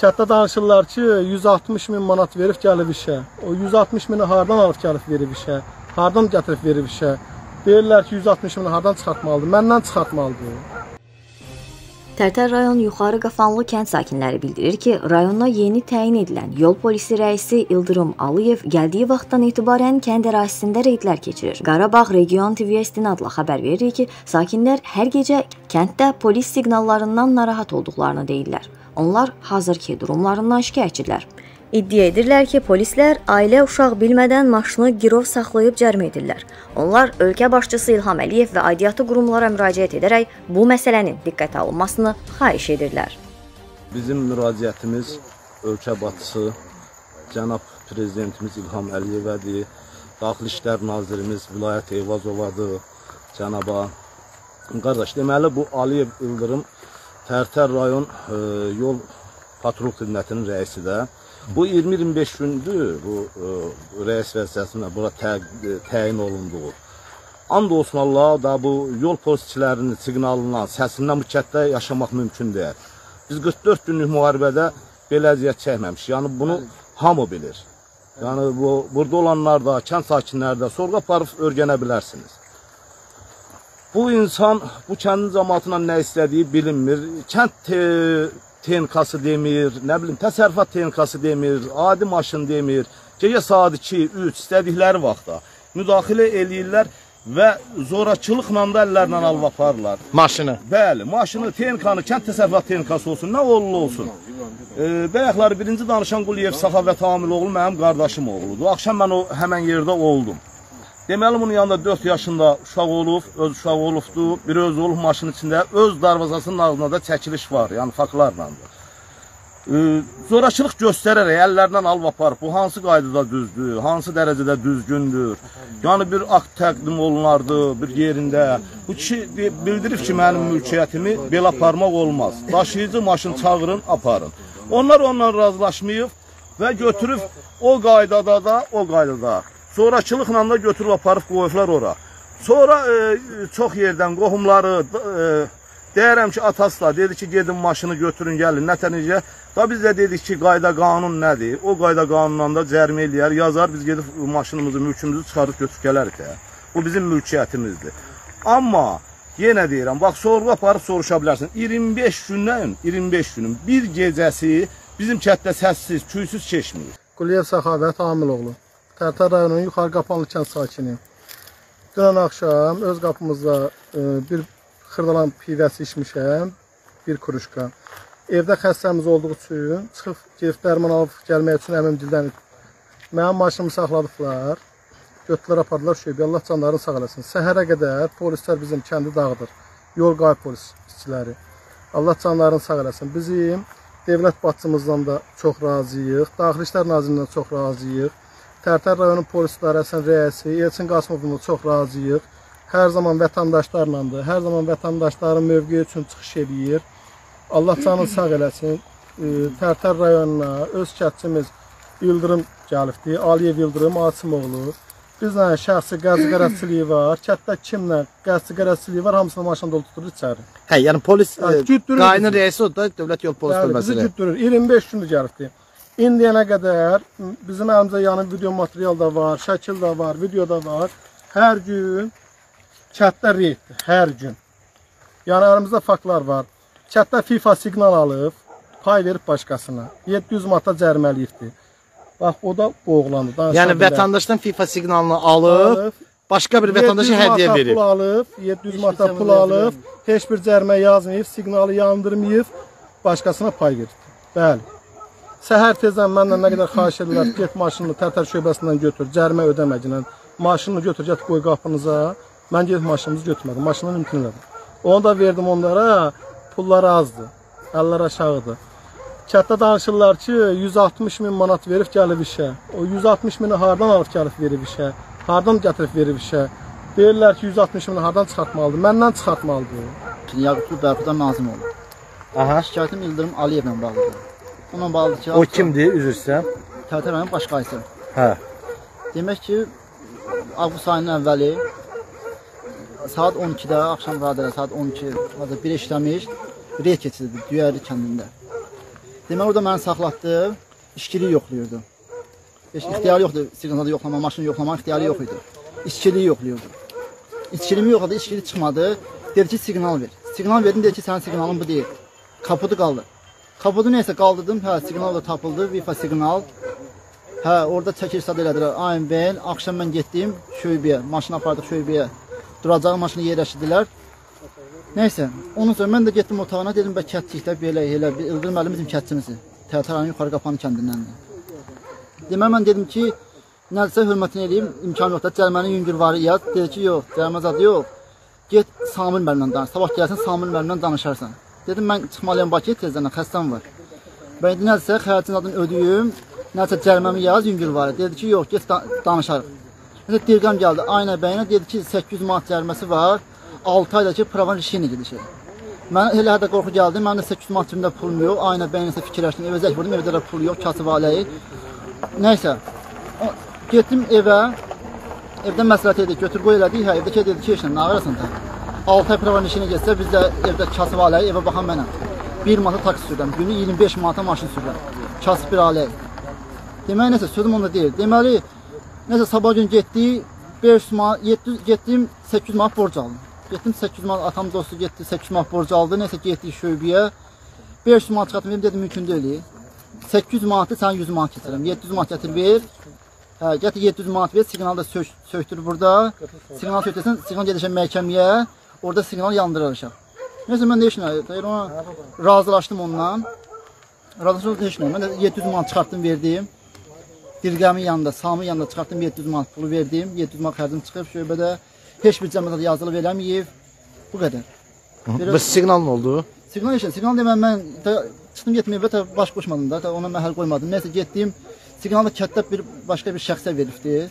Kətdə danışırlar ki, 160 min manat verib gəlib işə. O 160 mini hardan alıb gəlib verib işə? Hardan gətirib verib işə? Deyirlər ki, 160 mini hardan çıxartmalıdır? Məndən çıxartmalıdır. Tərtər rayon Yuxarı Qafanlı kənd sakinləri bildirir ki, rayona yeni təyin edilən yol polisi rəisi İldırım Aliyev gəldiyi vaxtdan etibarən kənd ərazisində reydlər keçirir. Qarabağ Region TV istinadla xəbər verir ki, sakinlər hər gecə kənddə polis siqnallarından narahat olduqlarını deyirlər. Onlar hazırki durumlarından şikayətçidirlər. İddia edirlər ki, polislər ailə uşaq bilmədən maşını girov saxlayıb cərimə edirlər. Onlar ölkə başçısı İlham Əliyev və aidiyyatı qurumlara müraciət edərək bu məsələnin diqqətə alınmasını xahiş edirlər. Bizim müraciətimiz ölkə başçısı cənab prezidentimiz İlham Əliyevədir. Daxili İşlər Nazirimiz Vilayət Eyvazovadır. Cənaba qardaş, deməli bu Aliyev İldırım Tərtər rayon e, yol patrul xidmətinin rəisidir. Bu 20-25 gündür bu ə, rəis vəzifəsində bura tə, təyin olunduğu. And olsun Allah da bu yol polisçilərinin siqnalından, səsindən bu kətdə yaşamaq mümkün deyil. Biz 44 günlük müharibədə belə əziyyət çəkməmişik. Yəni bunu hamı bilir. Yəni bu burada olanlar da, kənd sakinləri də sorğu aparıb öyrənə bilərsiniz. Bu insan bu kəndin cəmaatına nə istədiyi bilinmir. Kənd te tenkası demir, nə bilim, təsərrüfat tenkası demir, adi maşın demir. Gecə saat 2, 3 istədikləri vaxtda müdaxilə eləyirlər və zorakılıqla da əllərlə alıb aparırlar. Maşını. Bəli, maşını, tenkanı, kənd təsərrüfat tenkası olsun, nə olulu olsun. E, bəyəkləri birinci danışan Quliyev Səxavət Amil oğlu mənim qardaşım oğludur. Axşam mən o həmən yerdə oldum. Deməli bunun yanında 4 yaşında uşaq olub, öz uşaq olubdu. Bir öz olub maşının içində, öz darvazasının ağzında da çəkiliş var, yəni faktlarla. Ee, zorakılıq göstərərək əllərindən alıb aparıb. Bu hansı qaydada düzdür, hansı dərəcədə düzgündür? Yəni bir akt təqdim olunardı bir yerində. Bu kişi bildirib ki, mənim mülkiyyətimi belə aparmaq olmaz. Daşıyıcı maşın çağırın, aparın. Onlar onunla razılaşmayıb və götürüb o qaydada da, o qaydada Zorakılıqla da götürüb aparıb qoyublar ora. Sonra e, çox yerdən qohumları e, deyərəm ki, atası da dedi ki, gedin maşını götürün, gəlin. Nətə necə? Da biz də dedik ki, qayda qanun nədir? O qayda qanunla da cərimə eləyər, yazar, biz gedib maşınımızı, mülkümüzü çıxarıb götürüb gələrik də. Bu bizim mülkiyyətimizdir. Amma yenə deyirəm, bax sorğu aparıb soruşa bilərsin. 25 gündən, 25 günün bir gecəsi bizim kətdə səssiz, küysüz keçmir. Quliyev Səxavət Amiloğlu. Tərtər rayonunun Yuxarı Qapanlı kənd sakini. Dünən axşam öz qapımızda e, bir xırdalan pivəsi içmişəm, bir kuruşka. Evdə xəstəmiz olduğu üçün çıxıb gedib dərman alıb gəlmək üçün əmim dildən mənim maşınımı saxladıqlar. Götürlər apardılar şöbə. Allah canlarını sağ eləsin. Səhərə qədər polislər bizim kəndi dağıdır. Yol qayıb polisçiləri. Allah canlarını sağ eləsin. Bizim dövlət başçımızdan da çox razıyıq. Daxili İşlər Nazirindən çox razıyıq. Tərtər rayonu polis idarəsinin rəisi Elçin Qasımovla çox razıyıq. Hər zaman vətəndaşlarlandır. Hər zaman vətəndaşların mövqeyi üçün çıxış edir. Allah canını sağ eləsin. Tərtər rayonuna öz kətçimiz İldırım gəlibdi. Aliyev İldırım Asimoğlu. Bizlə şəxsi qəzi qərəzçiliyi var. Kətdə kimlə qəzi qərəzçiliyi var, hamısını maşında doldurur içəri. Hə, yəni polis güddürür qayının rəisi o da dövlət yol polis Bəli, bizi bölməsidir. güddürür. 25 gündür gəlibdi. İndiyənə qədər bizim əlimizdə yanı video material da var, şəkil də var, video da var. Hər gün kətdə reyddir, hər gün. Yəni əlimizdə faktlar var. Kətdə FIFA siqnal alıb, pay verib başqasına. 700 manata cəriməliyibdi. Bax, o da bu oğlandır. danışa Yəni bilər. vətəndaşdan FIFA siqnalını alıb, başqa bir vətəndaşa 700 hədiyyə manata verib. Pul alıb, 700 manata pul alıb, heç bir cərimə yazmayıb, siqnalı yandırmayıb, başqasına pay verib. Bəli. Səhər tezdən məndən nə qədər xahiş edirlər, get maşınını Tərtər şöbəsindən götür, cərimə ödəməklə. Maşını götür, get qoy qapınıza. Mən gedib maşınımızı götürmədim, maşını imkan elədim. Onu da verdim onlara, pulları azdı, əllər aşağıdır. Kətdə danışırlar ki, 160 min manat verib gəlib işə. O 160 mini hardan alıb gəlib verib işə? Hardan gətirib verib işə? Deyirlər ki, 160 mini hardan çıxartmalıdır? Məndən çıxartmalıdır. Yaqublu Bərxudan Nazim oldu. Aha. Şikayətim İldırım Aliyevlə bağlıdır. Onunla bağlıdır ki, O kimdir? Üzr istəyirəm. Tərtər rayonun baş qaysı. Hə. Demək ki, avqust ayının əvvəli saat 12-də, axşam radədə saat 12, hazır bir işləmiş, reyd keçirdi Düyərli kəndində. Demək orada məni saxlatdı, işçiliyi yoxlayırdı. Heç ixtiyarı yoxdur, siqnalı yoxlama, maşını yoxlama ixtiyarı yox idi. İşçiliyi yoxlayırdı. İçkilimi yoxladı, içkili çıxmadı. Dedi ki, siqnal ver. Siqnal verdim, dedi ki, sənin siqnalın bu deyil. Kaputu qaldı. Kaputu neysə qaldırdım, hə, siqnal da tapıldı, Wi-Fi siqnal. Hə, orada çəkiliş sad elədilər. Bəyin, axşam mən getdim şöbəyə, maşını apardıq şöbəyə. Duracağı maşını yerləşdirdilər. Nəysə, ondan sonra mən də getdim otağına, dedim bə kətçikdə belə elə bir İldırım müəllim bizim kətçimizdir. Tərtəranın yuxarı qapanı kəndindəndir. Deməli mən dedim ki, nədirsə hörmətini eləyim, imkan yoxdur. Cəriməni yüngül var yaz. Dedi ki, yox, cərimə zadı yox. Get Samir müəllimlə danış. Sabah gəlsən Samir müəllimlə danışarsan. Dedim mən çıxmalıyam Bakıya tezdən, xəstəm var. Dedi nədirsə xərcin adını ödəyim, nədirsə cəriməmi yaz yüngül var. Dedi ki, yox, get da danışarıq. Mesela Dirqam gəldi, Aynə bəyinə dedi ki, 800 manat cəriməsi var. 6 ayda ki, pravan işini gedişir. Mən elə hədə qorxu gəldi, mənim də 800 manat cibimdə pulum yox. Aynə bəyinə isə fikirləşdim, evə zəng vurdum, evdə də pul yox, kasıb aləyi. Nəysə, getdim evə, evdə məsləhət edik, götür qoy elədik, hə, evdəki dedi ki, işlə, nə ağırsan da? 6 ay pravan işini getsə, biz də evdə kasıb aləyi, evə baxan mənəm. 1 manata taksi sürürəm, günü 25 manata maşın sürürəm. Kasıb bir aləyi. Demək nəsə sözüm onda deyil. Deməli, nəsə sabah gün getdi, 500 manat, 700 getdim, 800 manat borc aldım. Getdim 800 manat, atam dostu getdi, 800 manat borc aldı. Nəsə getdik şöbəyə. 500 manat çıxartdım, dedim, dedim mümkün deyil. 800 manatı sən 100 manat keçirəm. 700 manat gətir ver. Hə, gətir 700 manat ver, siqnal da sök, söktür burada. Siqnal söktürsən, siqnal gedəcək məhkəməyə. Orada siqnal yandıracaq. Nəysə mən də heç nə, deyir ona razılaşdım ondan. Razılaşdım heç nə. Mən də 700 manat çıxartdım, verdim. Dirqəmin yanında, Samın yanında çıxartdım 700 manat pulu verdim. 700 manat xərcim çıxıb şöbədə. Heç bir cəmiyyətdə yazılı verəməyib. Bu qədər. Bu siqnal nə oldu? Siqnal işin, siqnal deməm mən də çıxdım getməyə və baş qoşmadım da, da ona məhəl qoymadım. Nəsə getdim, siqnalı kətdə bir başqa bir şəxsə veribdi.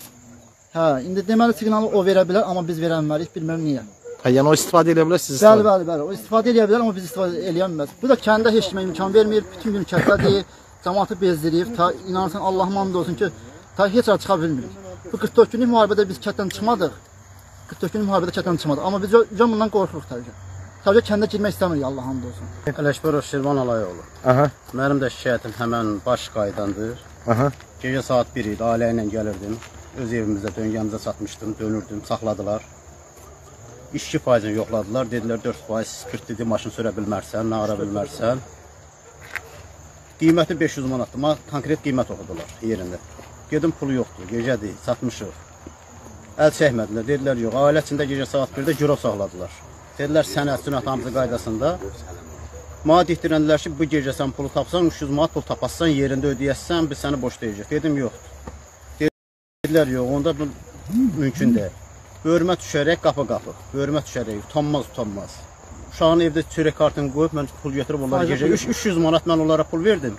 Hə, indi deməli siqnalı o verə bilər, amma biz verə bilmərik, bilmirəm niyə. Yəni o istifadə edə bilər, siz Bəli, istifadə. bəli, bəli. O istifadə edə bilər, amma biz istifadə eləyə bilməz. Bu da kəndə heç kimə imkan vermir. Bütün gün kətdədir. Cəmaatı bezdirib. Ta inanırsan Allahıma and olsun ki, ta heç ara çıxa bilmirik. Bu 44 günlük müharibədə biz kətdən çıxmadıq. 44 günlük müharibədə kətdən çıxmadıq. Amma biz can bundan qorxuruq təbii ki. Təbii ki, kəndə girmək istəmirik Allah hamd olsun. Ələşbərov Şirvan Alayoğlu. Aha, Mənim də şikayətim həmən baş qaydandır. aha. Gecə saat 1 idi, ailə ilə gəlirdim. Öz evimizdə döngəmizə çatmışdım, dönürdüm, saxladılar. İşçi faizini yoxladılar. Dedilər 4% spirtlidir, maşın sürə bilmərsən, nara bilmərsən. Qiyməti 500 manatdır. Amma konkret qiymət oxudular yerində. Gedim pulu yoxdur, gecədir, satmışıq. Əl çəkmədilər. Dedilər yox, ailə içində gecə saat 1-də girov saxladılar. Dedilər sənəd sünət hamısı qaydasında. Mənə deyirəndilər ki, bu gecə sən pulu tapsan, 300 manat pul tapasan, yerində ödəyəsən, biz səni boşlayacağıq. Dedim yox. Dedilər yox, onda bu mümkün deyil. Bölmə düşərək qapı-qapı. Bölmə düşərək, utanmaz, utanmaz. Uşağın evdə çörək kartını qoyub mən pul götürüb onlara gecə pul 3 300 manat mən onlara pul verdim.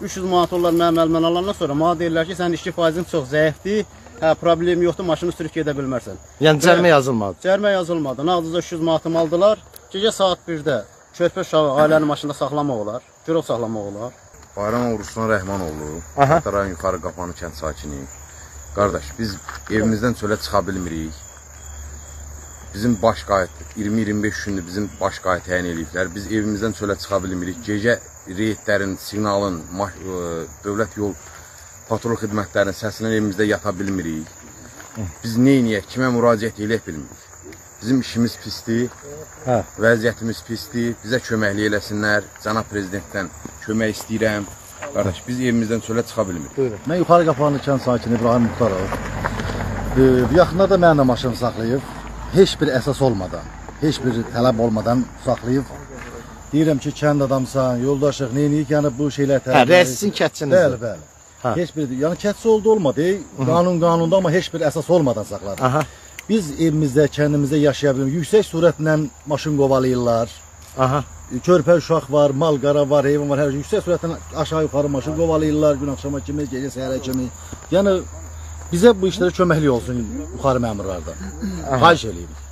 300 manat onlar mənim əlimdən alandan sonra mənə deyirlər ki, sənin işçi faizin çox zəifdir. Hə, problem yoxdur, maşını sürüb gedə bilmərsən. Yəni cərimə yazılmadı. Cərimə yazılmadı. Nağdızda 300 manatımı aldılar. Gecə saat 1-də körpə uşağı ailənin maşında saxlamaq olar. Girov saxlamaq olar. Bayram Ruslan Rəhmanoğlu. Xətai Yuxarı Qapanı kənd sakini. Qardaş, biz evimizdən çölə çıxa bilmirik. Bizim baş qayıt 20-25 gündür bizim baş qayıt təyin eləyiblər. Biz evimizdən çölə çıxa bilmirik. Gecə reydlərin, siqnalın, ə, dövlət yol patrul xidmətlərinin səsindən evimizdə yata bilmirik. Biz edək, kimə müraciət eləyə bilmirik. Bizim işimiz pisdir. Hə. Vəziyyətimiz pisdir. Bizə köməklik eləsinlər. Cənab prezidentdən kömək istəyirəm. Qardaş, biz evimizdən çölə çıxa bilmirik. Mən yuxarı qapanlı kənd sakini İbrahim Muxtarov. E, yaxınlarda mənimlə maşın saxlayıb, heç bir əsas olmadan, heç bir tələb olmadan saxlayıb. Deyirəm ki, kənd adamsan, yoldaşıq, neyniyik, yəni bu şeylər Hə, tərəf. rəisin Bəli, bəli. Hə. Heç bir, yəni kətçi oldu olmadı, qanun qanunda amma heç bir əsas olmadan saxladı. Aha, Biz evimizdə, kəndimizdə yaşaya bilirik. Yüksək sürətlə maşın qovalayırlar. aha. Körpə uşaq var, mal qara var, heyvan var, hər şey yüksək sürətlə aşağı yuxarı maşın qovalayırlar gün axşama kimi, gecə səhərə kimi. Yəni bizə bu işlərə köməklik olsun yuxarı məmurlardan. Xahiş eləyirəm.